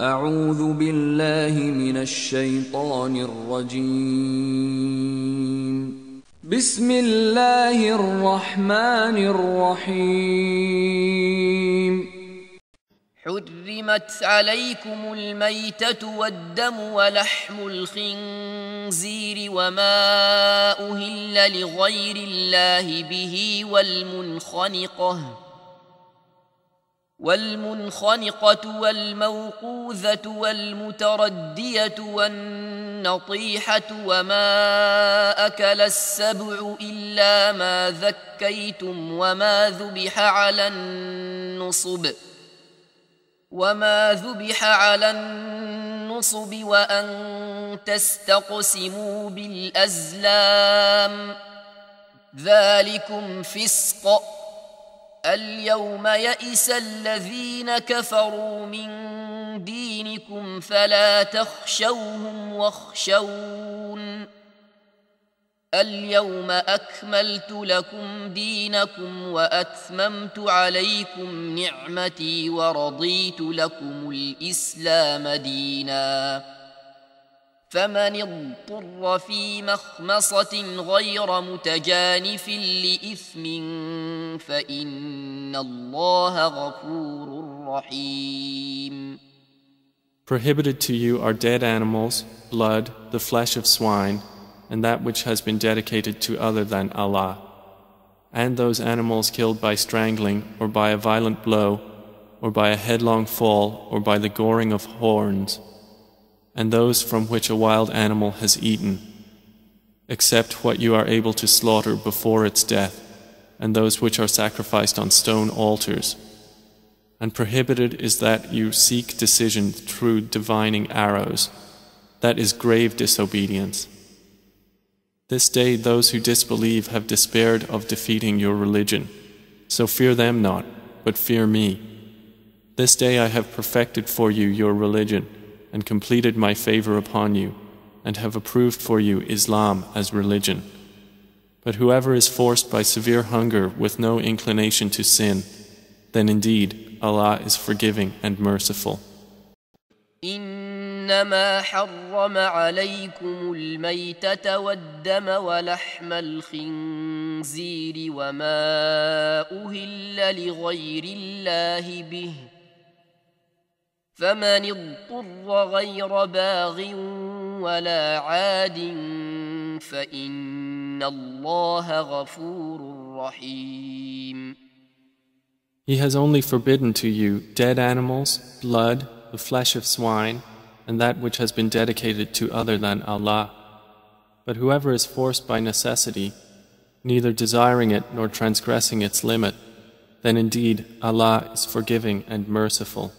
أعوذ بالله من الشيطان الرجيم. بسم الله الرحمن الرحيم. حرمت عليكم الميتة والدم ولحم الخنزير وما أهل لغير الله به والمنخنقة. والمنخنقة والموقوذة والمتردية والنطيحة وما أكل السبع إلا ما ذكيتم وما ذبح على النصب ۖ وما ذبح على النصب وأن تستقسموا بالأزلام ذلكم فسق اليوم يئس الذين كفروا من دينكم فلا تخشوهم واخشون. اليوم أكملت لكم دينكم وأتممت عليكم نعمتي ورضيت لكم الإسلام دينا. فمن اضطر في مخمصة غير متجانف لإثم فإن الله غفور رحيم Prohibited to you are dead animals, blood, the flesh of swine, and that which has been dedicated to other than Allah, and those animals killed by strangling, or by a violent blow, or by a headlong fall, or by the goring of horns, and those from which a wild animal has eaten, except what you are able to slaughter before its death, and those which are sacrificed on stone altars. And prohibited is that you seek decision through divining arrows. That is grave disobedience. This day those who disbelieve have despaired of defeating your religion. So fear them not, but fear me. This day I have perfected for you your religion, and completed my favor upon you, and have approved for you Islam as religion. But whoever is forced by severe hunger with no inclination to sin, then indeed Allah is forgiving and merciful. إنما حرم عليكم الميتة والدم ولحم الخنزير وما أهل لغير الله به فمن اضطر غير باغ ولا عاد فإن الله غفور رحيم He has only forbidden to you dead animals, blood, the flesh of swine, and that which has been dedicated to other than Allah. But whoever is forced by necessity, neither desiring it nor transgressing its limit, then indeed Allah is forgiving and merciful.